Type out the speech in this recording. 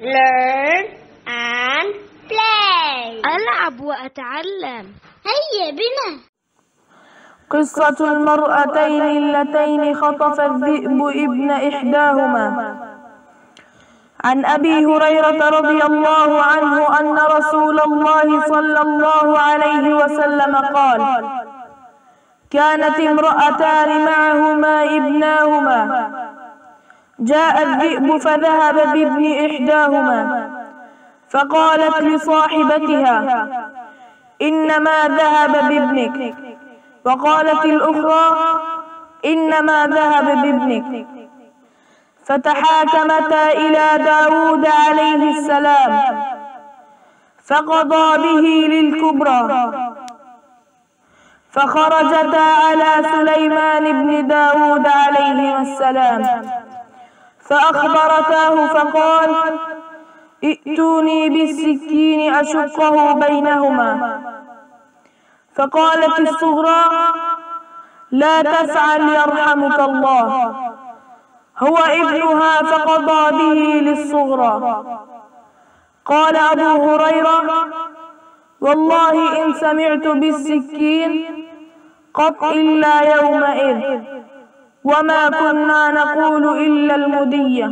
learn and play. ألعب وأتعلم. هيا بنا. قصة المرأتين اللتين خطف الذئب ابن إحداهما. عن أبي هريرة رضي الله عنه أن رسول الله صلى الله عليه وسلم قال كانت امرأتان معهما ابناهما. جاء الذئب فذهب بابن إحداهما فقالت لصاحبتها إنما ذهب بابنك. وقالت الأخرى إنما ذهب بابنك. فتحاكمتا إلى داود عليه السلام فقضى به للكبرى. فخرجتا على سليمان بن داود عليه السلام. فأخبرتاه فقال ائتوني بالسكين أشقه بينهما. فقالت الصغرى لا تفعل يرحمك الله هو ابنها فقضى به للصغرى. قال أبو هريرة والله إن سمعت بالسكين قط إلا يومئذ. وما كنا نقول إلا المدية.